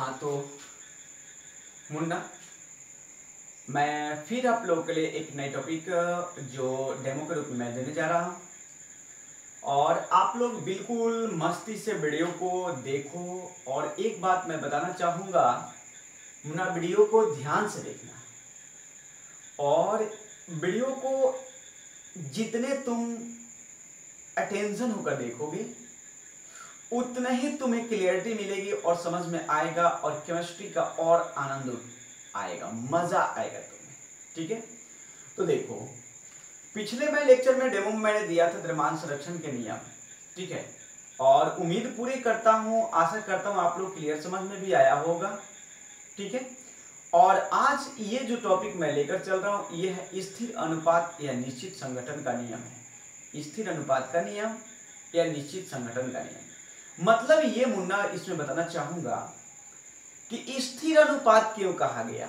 हाँ तो मुन्ना, मैं फिर आप लोगों के लिए एक नए टॉपिक जो डेमो के रूप में मैं देने जा रहा हूँ। और आप लोग बिल्कुल मस्ती से वीडियो को देखो, और एक बात मैं बताना चाहूँगा, मुन्ना, वीडियो को ध्यान से देखना। और वीडियो को जितने तुम अटेंशन होकर देखोगे उतना ही तुम्हें क्लियरिटी मिलेगी और समझ में आएगा और केमिस्ट्री का और आनंद आएगा, मज़ा आएगा तुम्हें, ठीक है? तो देखो, पिछले मैं लेक्चर में डेमो मैंने दिया था द्रमान संरक्षण के नियम, ठीक है? और उम्मीद पूरी करता हूँ, आशा करता हूँ आप लोग क्लियर समझ में भी आया होगा, ठीक है? और आज ये जो टॉपिक मैं लेकर चल रहा हूँ, ये है स्थिर अनुपात या निश्चित संगठन का नियम। है स्थिर अनुपात का नियम या निश्चित संगठन का नियम। मतलब ये मुन्ना इसमें बताना चाहूँगा कि स्थिर अनुपात क्यों कहा गया?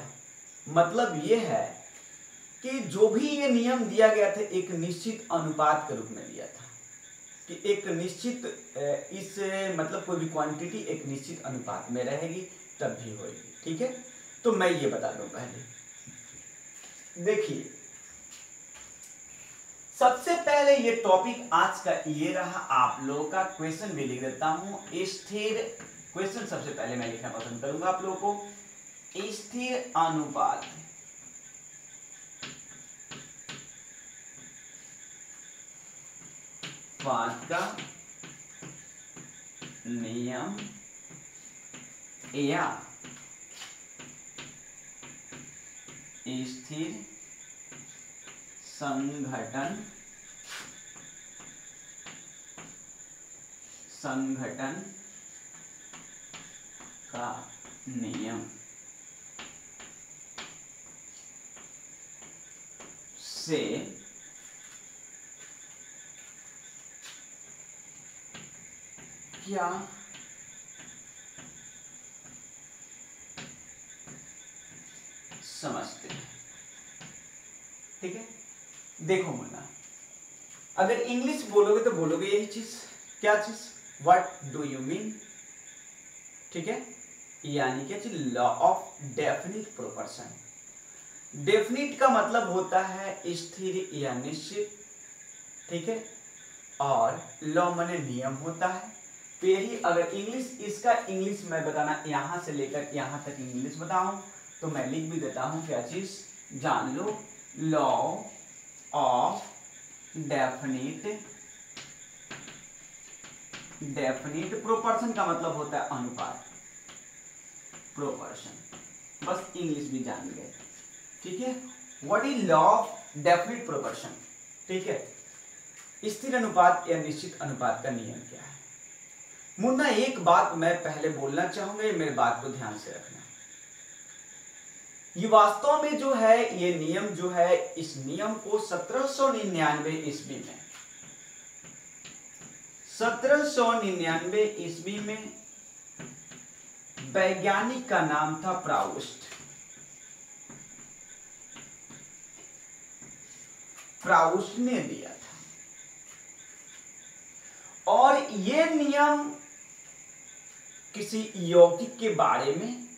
मतलब ये है कि जो भी ये नियम दिया गया था, एक निश्चित अनुपात के रूप में दिया था। कि एक निश्चित इस मतलब कोई भी क्वांटिटी एक निश्चित अनुपात में रहेगी, तब भी होगी। ठीक है? तो मैं ये बता दूँ पहले। देखिए सबसे पहले ये टॉपिक आज का ये रहा आप लोगों का क्वेश्चन भी लिख देता हूँ। स्थिर क्वेश्चन सबसे पहले मैं लिखना पसंद करूँगा आप लोगों को। स्थिर अनुपात। पाँच का नियम या स्थिर संगठन संगठन का नियम। से क्या समझते हैं? ठीक है? देखो मुन्ना अगर इंग्लिश बोलोगे तो बोलोगे यही चीज़। क्या चीज़? वट डू यू मीन ठीक है? यानी क्या चीज़ law of definite proportion definite का मतलब होता है स्थिर या निश्चित। ठीक है? और लॉ मने नियम होता है। तो यही अगर इंग्लिश, इसका इंग्लिश मैं बताना, यहाँ से लेकर यहाँ तक इंग्लिश बताऊँ तो मैं लिख भी देता हूँ क्या चीज़? जान लो law of definite definite proportion का मतलब होता है अनुपात। प्रोपर्शन बस इंग्लिश भी जान गए। ठीक है? What is law of definite proportion ठीक है? स्थिर अनुपात या निश्चित अनुपात का नियम क्या है? मुन्ना, एक बात मैं पहले बोलना चाहूँगा मेरे बात को ध्यान से रखना। ये वास्तव में जो है, ये नियम जो है, इस नियम को सत्रह सौ निन्यानवे ईस्वी में, सत्रह सौ निन्यानवे ईस्वी में वैज्ञानिक का नाम था प्राउस्ट। प्राउस्ट ने दिया था। और ये नियम किसी यौगिक के बारे में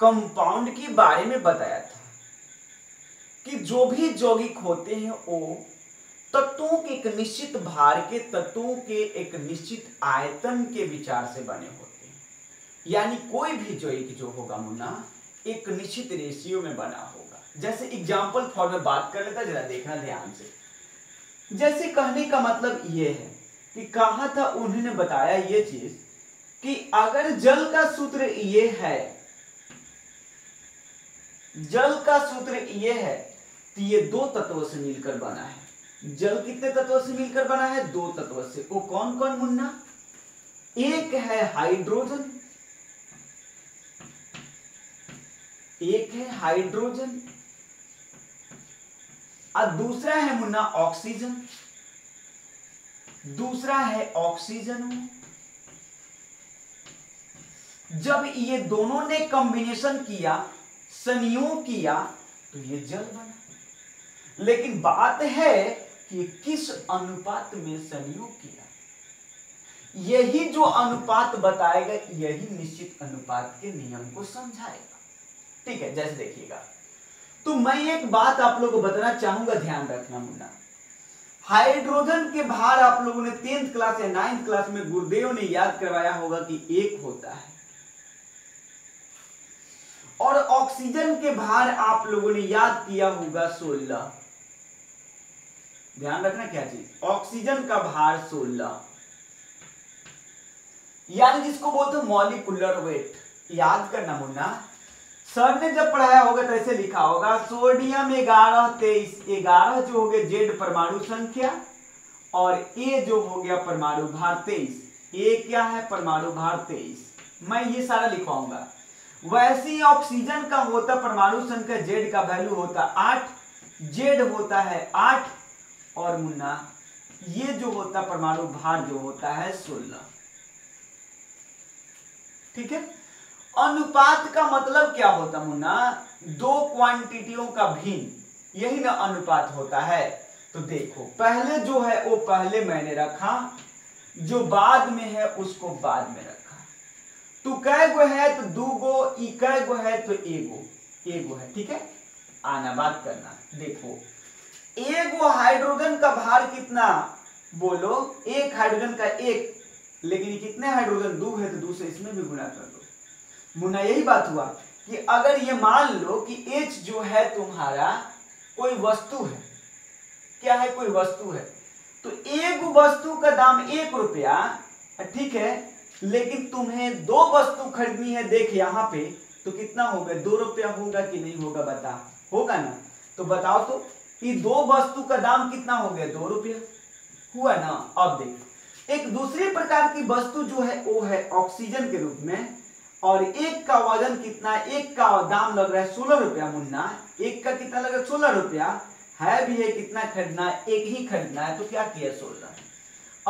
कंपाउंड के बारे में बताया था कि जो भी यौगिक होते हैं वो तत्वों के एक निश्चित भार के, तत्वों के एक निश्चित आयतन के विचार से बने होते हैं। यानी कोई भी यौगिक जो होगा मुन्ना, एक निश्चित रेशियो में बना होगा। जैसे एग्ज़ाम्पल फॉर में बात कर लेता, जरा देखना ध्यान से। जैसे कहने का मतलब ये है कि कहा था, उन्होंने बताया ये चीज़ कि अगर जल का सूत्र ये है जल का सूत्र ये है तो ये दो तत्वों से मिलकर बना है। जल कितने तत्वों से मिलकर बना है? दो तत्वों से। वो कौन कौन मुन्ना? एक है हाइड्रोजन। एक है हाइड्रोजन। और दूसरा है मुन्ना ऑक्सीजन। दूसरा है ऑक्सीजन। जब ये दोनों ने कॉम्बिनेशन किया संयोग किया तो ये जल बना। लेकिन बात है कि किस अनुपात में संयोग किया? यही जो अनुपात बताएगा, यही निश्चित अनुपात के नियम को समझाएगा। ठीक है, जैसे देखिएगा। तो मैं एक बात आप लोगों को बताना चाहूँगा, ध्यान रखना मुन्ना। हाइड्रोजन के भार आप लोगों ने टेंथ क्लास या नाइन्थ क्लास में गुरुदेव ने याद करवाया होगा कि एक होता है। और ऑक्सीजन के भार आप लोगों ने याद किया होगा सोलह। ध्यान रखना क्या चीज़? ऑक्सीजन का भार सोलह। यानी जिसको बोलते मॉलिकुलर वेट याद करना मुन्ना। सर ने जब पढ़ाया होगा तो ऐसे लिखा होगा, सोडियम ग्यारह, तेईस, ग्यारह जो हो गया जेड परमाणु संख्या और ए जो हो गया परमाणु भार तेईस। ए क्या है? परमाणु भार तेईस। मैं ये सारा लिखवाऊँगा। वैसे ऑक्सीजन का होता, परमाणु संख्या जेड का वैल्यू होता, आठ जेड होता है, आठ और मुन्ना, ये जो होता, परमाणु भार जो होता है, सोलह। ठीक है? अनुपात का मतलब क्या होता, मुन्ना? दो क्वांटिटियों का भिन्न, यही ना अनुपात होता है। तो देखो, पहले जो है, वो पहले मैंने रखा, जो बाद में है, उसको बाद में रखा। तू कै गो है तो दू गो कै गो है तो एगो। एगो है, ठीक है? आना, बात करना। देखो, एगो हाइड्रोजन का भार कितना? बोलो, एक हाइड्रोजन का एक, लेकिन कितने हाइड्रोजन? दो है तो दो से इसमें भी गुना कर दो। मुन्ना, यही बात हुआ कि अगर ये मान लो कि H जो है तुम्हारा कोई वस्तु है। क्या है? कोई वस्तु है। तो एक वस्तु का दाम एक रुपया, ठीक है? लेकिन तुम्हें दो वस्तु खरीदनी है, देख यहाँ पे तो कितना होगा? दो रुपया होगा कि नहीं होगा? बता। होगा ना? तो बताओ तो कि दो वस्तु का दाम कितना हो गया? दो रुपया? हुआ ना? अब देख। एक दूसरे प्रकार की वस्तु जो है, वो है ऑक्सीजन के रूप में, और एक का वज़न कितना एक का दाम लग रहा है सोलह रुपया मुन्ना। एक का कितना लग रहा है? सोलह रुपया। है भी है, कितना खरीदना एक ही खरीदना है तो क्या किया सोलह?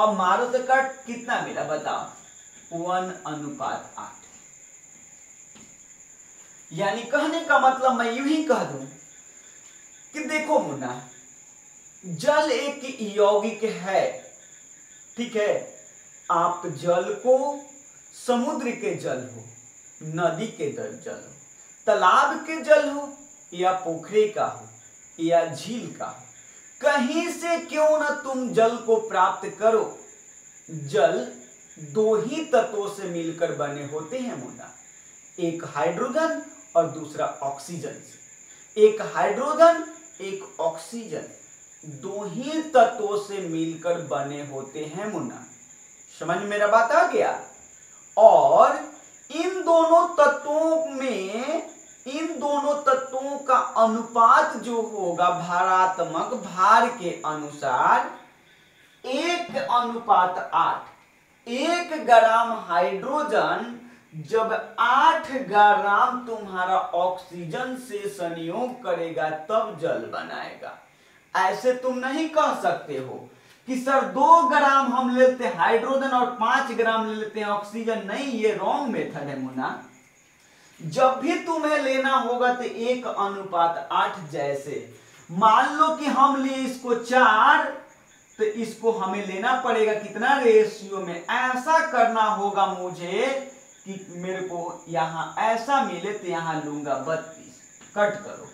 अब मारो तो कट, कितना मिला? बताओ। वन अनुपात आठ। यानी कहने का मतलब मैं यू ही कह दू कि देखो मुन्ना, जल एक यौगिक है, ठीक है? आप जल को समुद्र के जल हो, नदी के जल हो, तालाब के जल हो, या पोखरे का हो, या झील का हो, कहीं से क्यों ना तुम जल को प्राप्त करो? जल दो ही तत्वों से मिलकर बने होते हैं मुन्ना एक हाइड्रोजन और दूसरा ऑक्सीजन एक हाइड्रोजन, एक ऑक्सीजन, दो ही तत्वों से मिलकर बने होते हैं मुन्ना समझ मेरा बात आ गया? और इन दोनों तत्वों में, इन दोनों तत्वों का अनुपात जो होगा भारात्मक भार के अनुसार, एक अनुपात आठ। एक ग्राम हाइड्रोजन, जब आठ ग्राम तुम्हारा ऑक्सीजन से संयोग करेगा, तब जल बनाएगा। ऐसे तुम नहीं कह सकते हो कि सर दो ग्राम हम लेते हाइड्रोजन और पाँच ग्राम ले लेते हैं ऑक्सीजन। नहीं, ये रॉन्ग मेथड है मुना जब भी तुम्हें लेना होगा तो एक अनुपात आठ जैसे। मान लो कि हम लिए इसको चार तो इसको हमें लेना पड़ेगा कितना रेशियो में? ऐसा करना होगा मुझे कि मेरे को यहाँ ऐसा मिले तो यहाँ लूँगा बत्तीस। कट करो।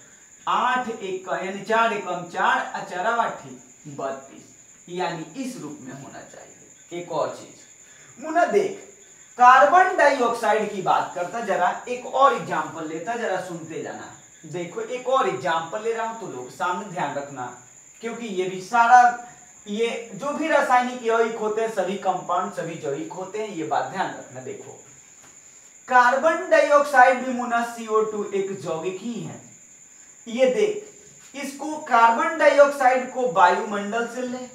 आठ एक, यानी चार एकम चार, अचारा ठीक बत्तीस। यानी इस रूप में होना चाहिए। एक और चीज़। मुना देख, कार्बन डाइऑक्साइड की बात करता, जरा एक और एग्जांपल लेता, जरा सुनते जाना। देखो, एक और एग्जांपल ले रहा हूँ तो लोग सामने ध्यान रखना, क्योंकि ये भी सारा ये जो भी रासायनिक यौगिक होते हैं, सभी कंपाउंड, सभी जैविक होते हैं, ये बात ध्यान रखना, देखो। कार्बन डाइऑक्साइड भी मुना सीओ टू एक जौगिक ही है। ये देख, इसको कार्बन डाइऑक्साइड को वायुमंडल से ले,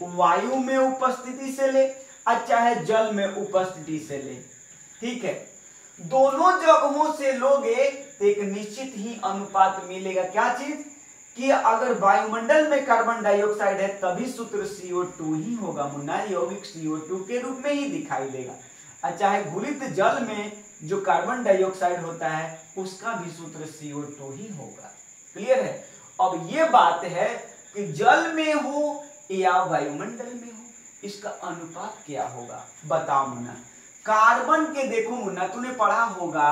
वायु में उपस्थिति से ले, और चाहे जल में उपस्थिति से ले, ठीक है? दोनों जगहों से लोगे तो एक निश्चित ही अनुपात मिलेगा। क्या चीज़? कि अगर वायुमंडल में कार्बन डाइऑक्साइड है, तभी सूत्र CO2 ही होगा, मुन्ना यौगिक CO2 के रूप में ही दिखाई देगा। चाहे घुलित जल में जो कार्बन डाइऑक्साइड होता है, उसका भी सूत्र CO2 ही होगा। क्लियर है? अब ये बात है कि जल में हो या वायुमंडल में हो, इसका अनुपात क्या होगा? बताओ मुन्ना। कार्बन के देखो मुन्ना, तूने पढ़ा होगा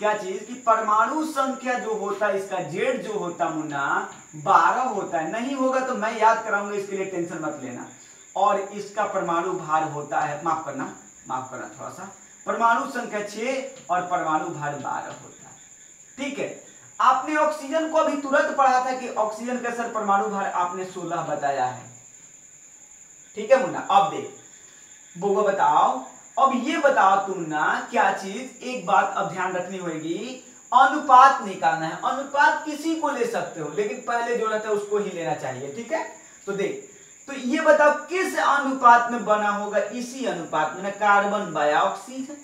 क्या चीज़ कि परमाणु संख्या जो होता है, इसका जेड जो होता है मुन्ना, बारह होता है। नहीं होगा तो मैं याद कराऊँगा, इसके लिए टेंशन मत लेना। और इसका परमाणु भार होता है, माफ़ करना माफ़ करना थोड़ा सा परमाणु संख्या छह और परमाणु भार बारह होता है। ठीक है? आपने ऑक्सीजन को अभी तुरंत पढ़ा था कि ऑक्सीजन का सर परमाणु भार आपने सोलह बताया है। ठीक है मुन्ना? अब देख। बोगा बताओ अब ये बताओ तुम ना, क्या चीज़ एक बात अब ध्यान रखनी होगी? अनुपात निकालना है। अनुपात किसी को ले सकते हो, लेकिन पहले जो रहता है उसको ही लेना चाहिए, ठीक है? तो देख तो ये बताओ किस अनुपात में बना होगा? इसी अनुपात में ना कार्बन बाया ऑक्सीजन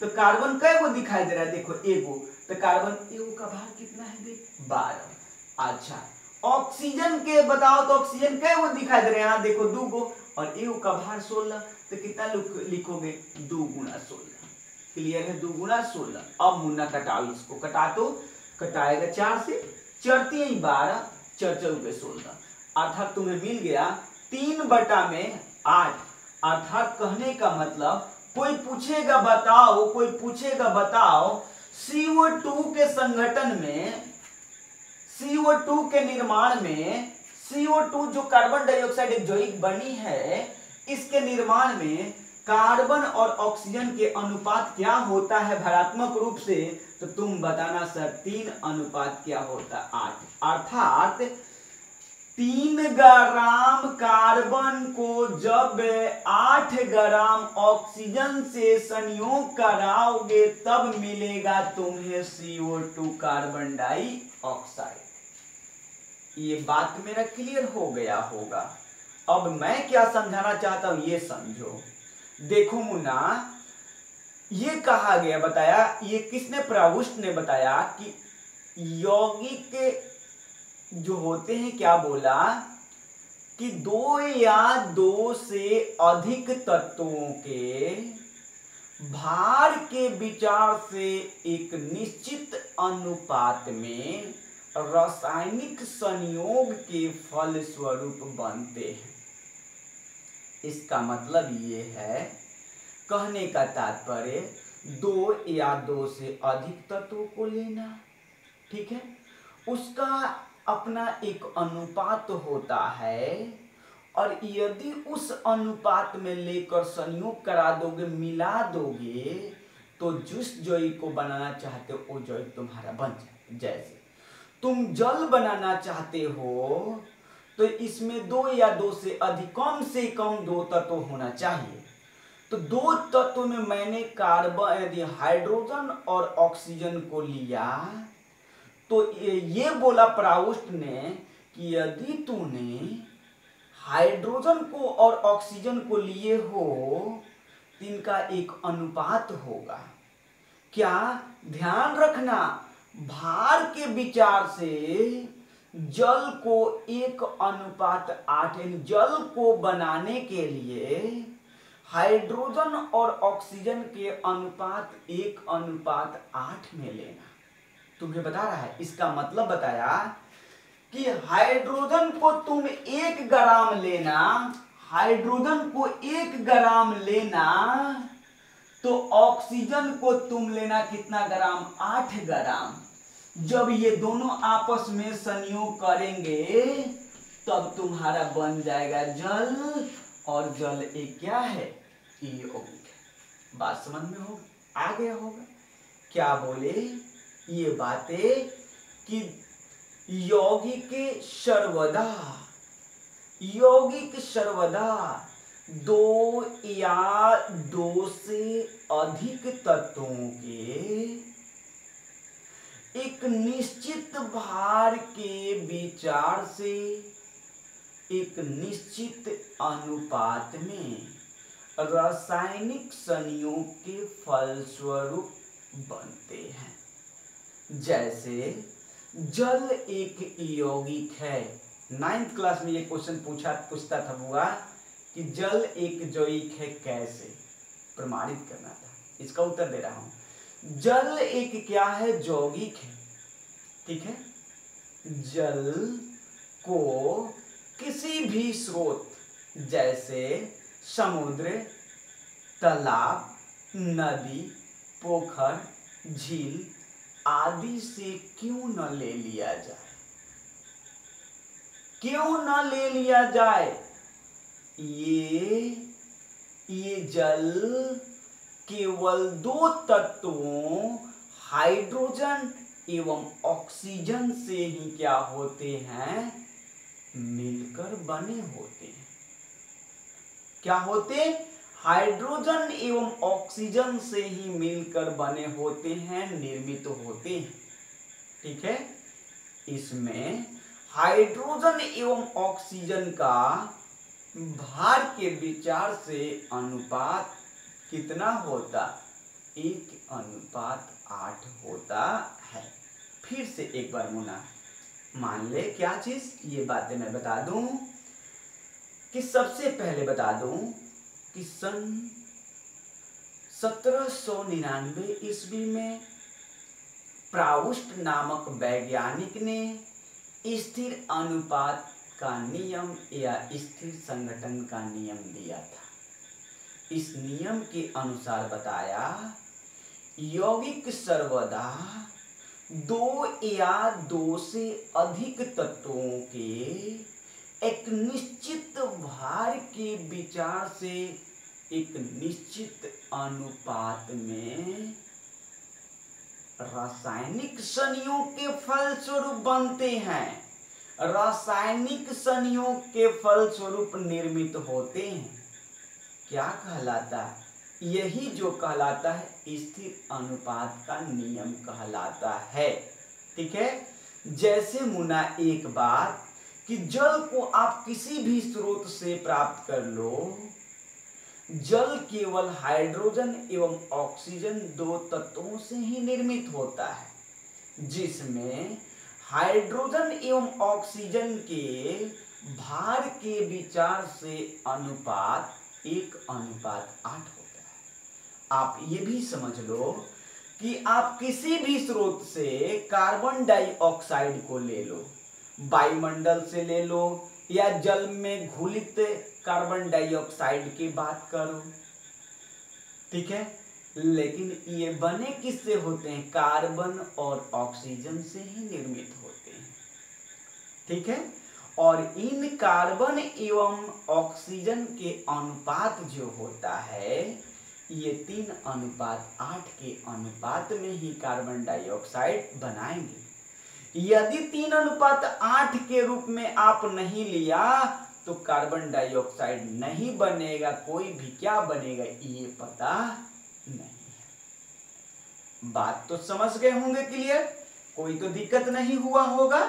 तो कार्बन कै दिखाई दे रहा है? देखो एगो तो कार्बन एगो का भार कितना है देख? बारह। अच्छा ऑक्सीजन के, बताओ तो ऑक्सीजन कै दिखाई दे रहे हैं? देखो, दो गो। और एगो का भार सोलह। तो कितना लिखोगे? दो गुना सोलह। क्लियर है? दो गुना सोलह। अब मुन्ना कटाओ इसको। कटा तो कटाएगा चार से। चढ़ती है बारह, चढ़ चढ़ सोलह। अर्थात तुम्हें मिल गया तीन बटा में आठ। अर्थात कहने का मतलब कोई पूछेगा बताओ, कोई पूछेगा बताओ सीओ टू के संगठन में सीओ टू के निर्माण में सीओ टू जो कार्बन डाइऑक्साइड एक जैविक बनी है इसके निर्माण में कार्बन और ऑक्सीजन के अनुपात क्या होता है भरात्मक रूप से? तो तुम बताना सर, तीन अनुपात क्या होता? है आठ। अर्थात तीन ग्राम कार्बन को जब आठ ग्राम ऑक्सीजन से संयोग कराओगे, तब मिलेगा तुम्हें CO2 कार्बन डाइऑक्साइड। ये बात मेरा क्लियर हो गया होगा। अब मैं क्या समझाना चाहता हूँ, ये समझो। देखो मुन्ना, ये कहा गया, बताया, ये किसने, प्रवुष्ट ने बताया कि यौगिक जो होते हैं, क्या बोला? कि दो या दो से अधिक तत्वों के भार के विचार से एक निश्चित अनुपात में रासायनिक संयोग के फल स्वरूप बनते हैं। इसका मतलब ये है, कहने का तात्पर्य, दो या दो से अधिक तत्वों को लेना, ठीक है? उसका अपना एक अनुपात होता है, और यदि उस अनुपात में लेकर संयोग करा दोगे, मिला दोगे तो जिस जोई को बनाना चाहते हो, वो जोई तुम्हारा बन जाए, जैसे। तुम जल बनाना चाहते हो तो इसमें दो या दो से अधिक, कम से कम दो तत्व तो होना चाहिए। तो दो तत्व में मैंने कार्बन, यदि हाइड्रोजन और ऑक्सीजन को लिया तो ये बोला प्राउस्ट ने कि यदि तूने हाइड्रोजन को और ऑक्सीजन को लिए हो तो इनका एक अनुपात होगा। क्या? ध्यान रखना, भार के विचार से जल को एक अनुपात आठ जल को बनाने के लिए हाइड्रोजन और ऑक्सीजन के अनुपात एक अनुपात आठ में लेना। तुम्हें बता रहा है, इसका मतलब बताया कि हाइड्रोजन को तुम एक ग्राम लेना, हाइड्रोजन को एक ग्राम लेना तो ऑक्सीजन को तुम लेना कितना ग्राम? आठ ग्राम। जब ये दोनों आपस में संयोग करेंगे, तब तुम्हारा बन जाएगा जल, और जल एक क्या है? यौगिक बात समझ में हो आ गया होगा। क्या बोले? ये बातें कि यौगिक सर्वदा यौगिक सर्वदा दो या दो से अधिक तत्वों के एक निश्चित भार के विचार से, एक निश्चित अनुपात में रासायनिक संयोग के फलस्वरूप बनते हैं। जैसे, जल एक यौगिक है। नाइन्थ क्लास में ये क्वेश्चन पूछा, पूछता था बुआ कि जल एक यौगिक है कैसे? प्रमाणित करना था। इसका उत्तर दे रहा हूँ। जल एक क्या है? यौगिक है। ठीक है? जल को किसी भी स्रोत, जैसे समुद्र, तालाब, नदी, पोखर, झील आदि से क्यों न ले लिया जाए? क्यों न ले लिया जाए? ये ये जल केवल दो तत्वों, हाइड्रोजन एवं ऑक्सीजन से ही क्या होते हैं? मिलकर बने होते हैं। क्या होते? हाइड्रोजन एवं ऑक्सीजन से ही मिलकर बने होते हैं, निर्मित होते हैं। ठीक है? इसमें हाइड्रोजन एवं ऑक्सीजन का भार के विचार से अनुपात कितना होता? एक अनुपात आठ होता है। फिर से एक बार मुना। मान ले क्या चीज़? ये बातें मैं बता दूँ कि सबसे पहले बता दूँ कि सन सत्रह सौ निन्यानवे ईस्वी में प्राउस्ट नामक वैज्ञानिक ने स्थिर अनुपात का नियम या स्थिर संगठन का नियम दिया था। इस नियम के अनुसार बताया, यौगिक सर्वदा दो या दो से अधिक तत्वों के एक निश्चित भार के विचार से एक निश्चित अनुपात में रासायनिक संयोग के फलस्वरूप बनते हैं। रासायनिक संयोग के फलस्वरूप निर्मित होते हैं। क्या कहलाता है? यही जो कहलाता है, स्थिर अनुपात का नियम कहलाता है। ठीक है? जैसे मुना एक बात कि जल को आप किसी भी स्रोत से प्राप्त कर लो। जल केवल हाइड्रोजन एवं ऑक्सीजन दो तत्वों से ही निर्मित होता है, जिसमें हाइड्रोजन एवं ऑक्सीजन के भार के विचार से अनुपात एक अनुपात आठ होता है। आप ये भी समझ लो कि आप किसी भी स्रोत से कार्बन डाइऑक्साइड को ले लो, वायुमंडल से ले लो, या जल में घुलित कार्बन डाइऑक्साइड की बात करो। ठीक है? लेकिन ये बने किससे होते हैं? कार्बन और ऑक्सीजन से ही निर्मित होते हैं। ठीक है? और इन कार्बन एवं ऑक्सीजन के अनुपात जो होता है, ये तीन अनुपात, आठ के अनुपात में ही कार्बन डाइऑक्साइड बनाएँगे। यदि तीन अनुपात आठ के रूप में आप नहीं लिया तो कार्बन डाइऑक्साइड नहीं बनेगा, कोई भी क्या बनेगा, ये पता नहीं बात तो समझ गए होंगे, क्लियर? कोई तो दिक्कत नहीं हुआ होगा।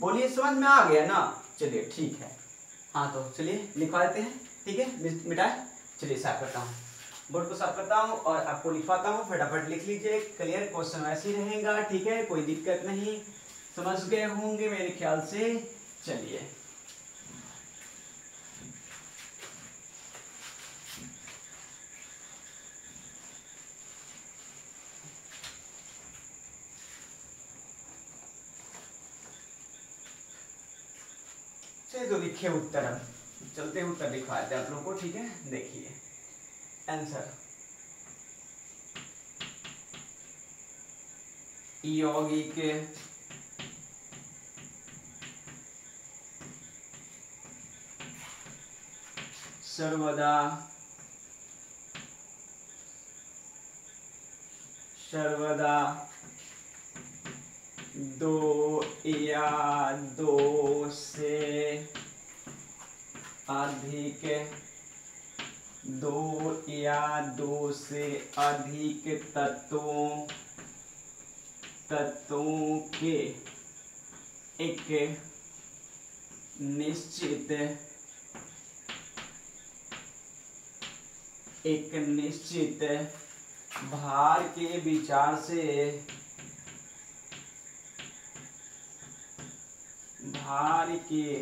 बोलिए, समझ में आ गया ना? चलिए, ठीक है। हाँ तो चलिए, लिखवा देते हैं, ठीक है? मिटाए। चलिए, साफ़ करता हूँ। बोर्ड को साफ़ करता हूँ और आपको लिखवाता हूँ। फटाफट लिख लीजिए। क्लियर क्वेश्चन वैसे ही रहेगा, ठीक है? कोई दिक्कत नहीं। समझ गए होंगे मेरे ख्याल से। चलिए। चलिए तो लिखे उत्तर अब चलते उत्तर दिखवाते हैं आप लोगों को, ठीक है? देखिए। आंसर यौगिक। सर्वदा। सर्वदा। दो या दो से अधिक, दो या दो से अधिक तत्वों तत्वों के एक निश्चित एक निश्चित भार के विचार से भार के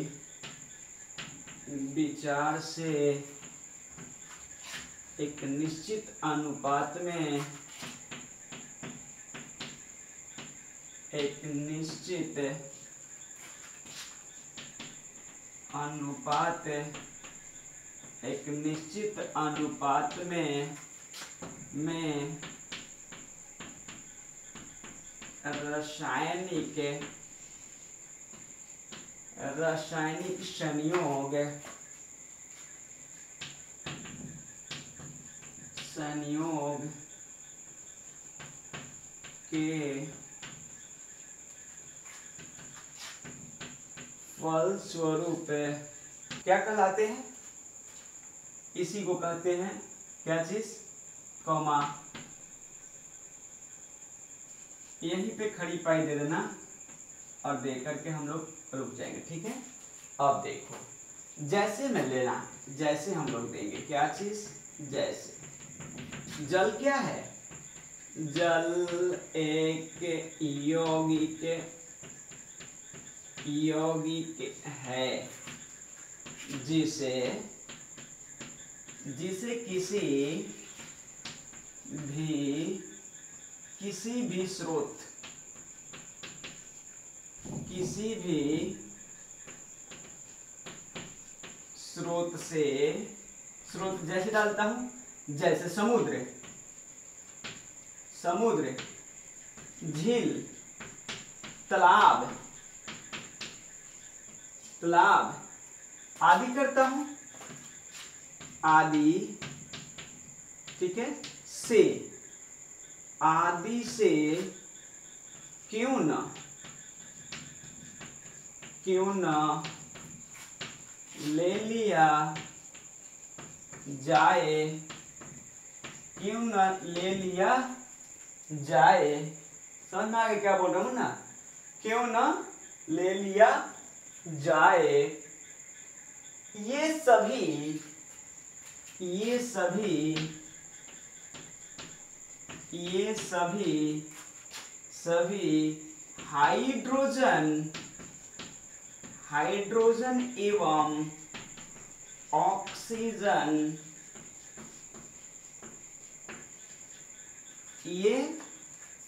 विचार से एक निश्चित अनुपात में, एक निश्चित अनुपात, एक निश्चित अनुपात में में रासायनिक रासायनिक संयोग संयोग के फल स्वरूप क्या कहलाते हैं? इसी को कहते हैं क्या चीज़? कौमा। यहीं पे खड़ी पाई दे देना और दे करके हम लोग रुक जाएँगे, ठीक है? अब देखो, जैसे में लेना, जैसे हम लोग देंगे, क्या चीज़? जैसे। जल क्या है? जल एक यौगिक यौगिक है, जिसे जिसे किसी भी किसी भी स्रोत किसी भी स्रोत से, स्रोत जैसे डालता हूँ, जैसे समुद्र। समुद्र, झील, तालाब तालाब आदि करता हूँ। आदि, ठीक है, से। आदि से क्यों न क्यों न ले लिया जाए? क्यों न ले लिया जाए? समझ में आगे क्या बोल रहा हूँ ना? क्यों न ले लिया जाए? ये सभी ये सभी ये सभी सभी हाइड्रोजन हाइड्रोजन एवं ऑक्सीजन। ये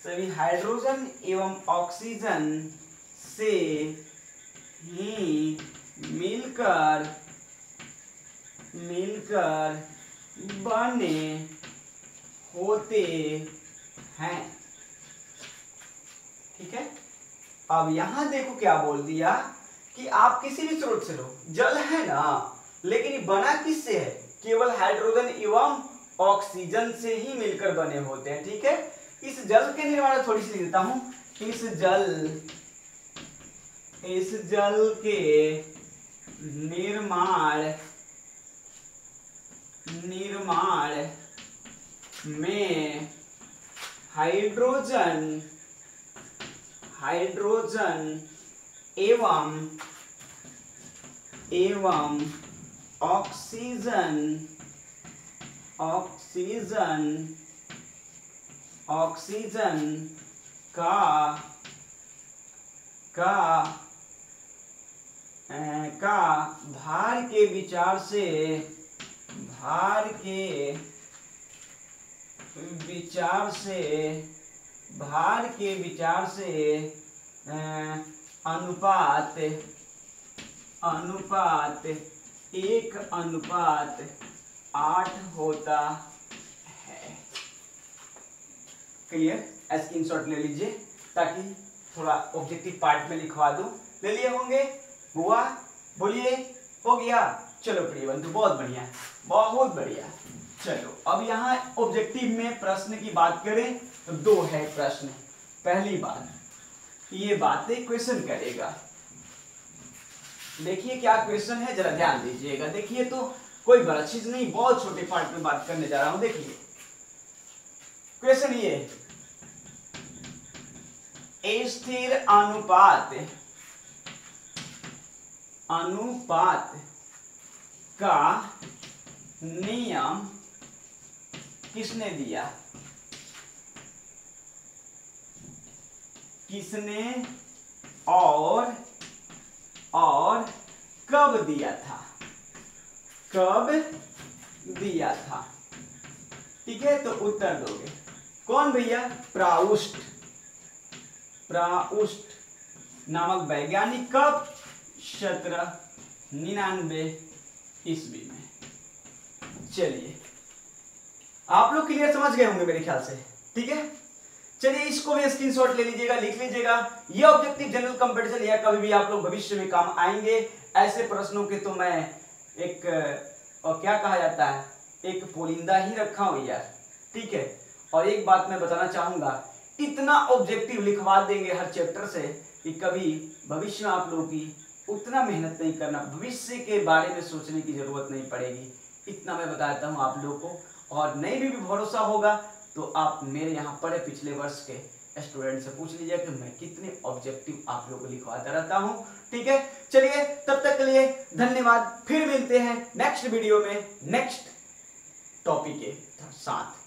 सभी हाइड्रोजन एवं ऑक्सीजन से ही मिलकर मिलकर बने होते हैं। ठीक है? अब यहाँ देखो क्या बोल दिया। कि आप किसी भी स्रोत से लो। जल है ना, लेकिन ये बना किससे है? केवल हाइड्रोजन एवं ऑक्सीजन से ही मिलकर बने होते हैं, ठीक है? इस जल के निर्माण थोड़ी सी देता हूँ। इस जल इस जल के निर्माण निर्माण में हाइड्रोजन हाइड्रोजन एवं एवं ऑक्सीजन ऑक्सीजन ऑक्सीजन का का का भार के विचार से, भार के विचार से, भार के विचार से अनुपात अनुपात, एक अनुपात आठ होता है। क्लियर स्क्रीन शॉट ले लीजिए, ताकि थोड़ा ऑब्जेक्टिव पार्ट में लिखवा दूँ। ले लिए होंगे? हुआ? बोलिए, हो गया। चलो प्रिय बंधु बहुत बढ़िया बहुत बढ़िया। चलो, अब यहाँ ऑब्जेक्टिव में प्रश्न की बात करें तो दो है प्रश्न। पहली बात ये बातें क्वेश्चन करेगा। देखिए क्या क्वेश्चन है, जरा ध्यान दीजिएगा। देखिए तो कोई बड़ा चीज़ नहीं, बहुत छोटे पार्ट में बात करने जा रहा हूँ देखिए क्वेश्चन ये स्थिर अनुपात अनुपात का नियम किसने दिया? किसने और और कब दिया था? कब दिया था? ठीक है तो उत्तर दोगे। कौन भैया? प्राउस्ट। प्राउस्ट नामक वैज्ञानिक कब? सत्रह निन्यानवे ईस्वी में। चलिए। आप लोग क्लियर समझ गए होंगे मेरे ख्याल से। ठीक है? चलिए इसको भी स्क्रीनशॉट ले लीजिएगा लिख लीजिएगा। ये ऑब्जेक्टिव जनरल कंपटीशन या कभी भी आप लोग भविष्य में काम आएँगे ऐसे प्रश्नों के तो मैं एक और क्या कहा जाता है? एक पोलिंदा ही रखा हूँ यार ठीक है? और एक बात मैं बताना चाहूँगा इतना ऑब्जेक्टिव लिखवा देंगे हर चैप्टर से कि कभी भविष्य में आप लोगों की उतना मेहनत नहीं करना भविष्य के बारे में सोचने की ज़रूरत नहीं पड़ेगी। इतना मैं बताता हूँ आप लोगों को और नहीं भी, भी भरोसा होगा तो आप मेरे यहाँ पढ़े पिछले वर्ष के स्टूडेंट से पूछ लीजिए कि मैं कितने ऑब्जेक्टिव आप लोगों को लिखवाता रहता हूँ। ठीक है? चलिए, तब तक के लिए धन्यवाद। फिर मिलते हैं नेक्स्ट वीडियो में नेक्स्ट टॉपिक के साथ।